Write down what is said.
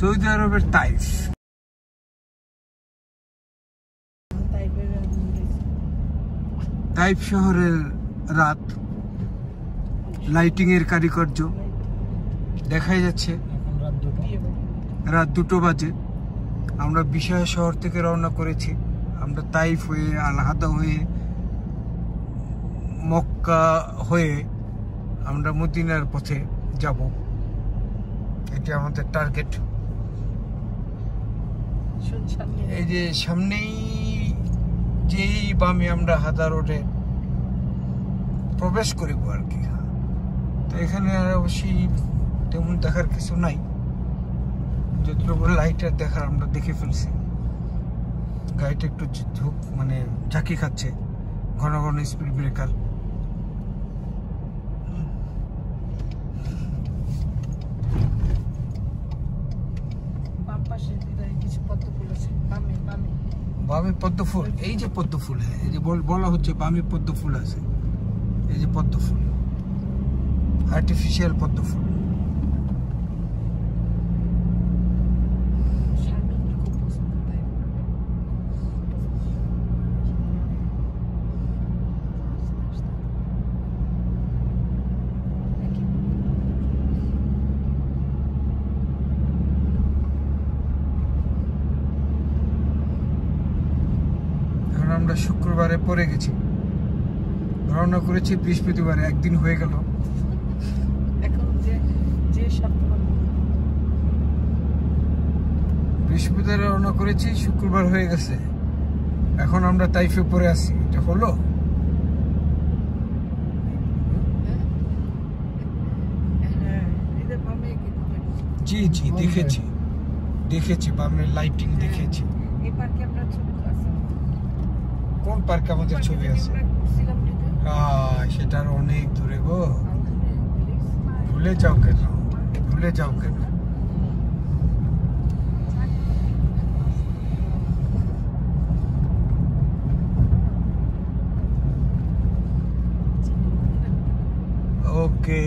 Saudi আরবের Taif Taif শহরের রাত। লাইটিং এর কারিকর্য দেখাই যাচ্ছে। রাত দুটো বাজে। আমরা বিশাল শহর থেকে রওনা করেছি। আমরা তাইফ হয়ে, আলহাদা হয়ে, মক্কা হয়ে আমরা মদিনার পথে যাব। এটা আমাদের টার্গেট। এই যে সামনেই যেই বামে আমরা হাদা রোডে প্রবেশ করিব আর কি তো এখানে আর অবশ্যই তেমন দেখার কিছু নাই। যতটুকু লাইটার দেখার আমরা দেখে ফেলছি। গাড়িটা একটু ঝুঁক মানে ঝাঁকি খাচ্ছে ঘন ঘন স্পিড ব্রেকার বামে পদ্ম ফুল এই যে পদ্ম ফুল হ্যাঁ এই যে বলা হচ্ছে বামে পদ্ম ফুল আছে, এই যে পদ্ম ফুল আর্টিফিশিয়াল পদ্ম ফুল। আমরা শুক্রবারে পরে গেছি। রওনা করেছি বৃহস্পতিবারে একদিন হয়ে গেল। বৃহস্পতিবার রওনা করেছি শুক্রবার হয়ে গেছে। এখন আমরা তাইফে পরে আছি। এটা হলো? জি জি দেখেছি। দেখেছি বা বামের লাইটিং দেখেছি। কোন পার্কে আমাদের ছবি আছে? সেটার অনেক দূরে গো। ভুলে যাও কেন? ভুলে যাও কেন? ওকে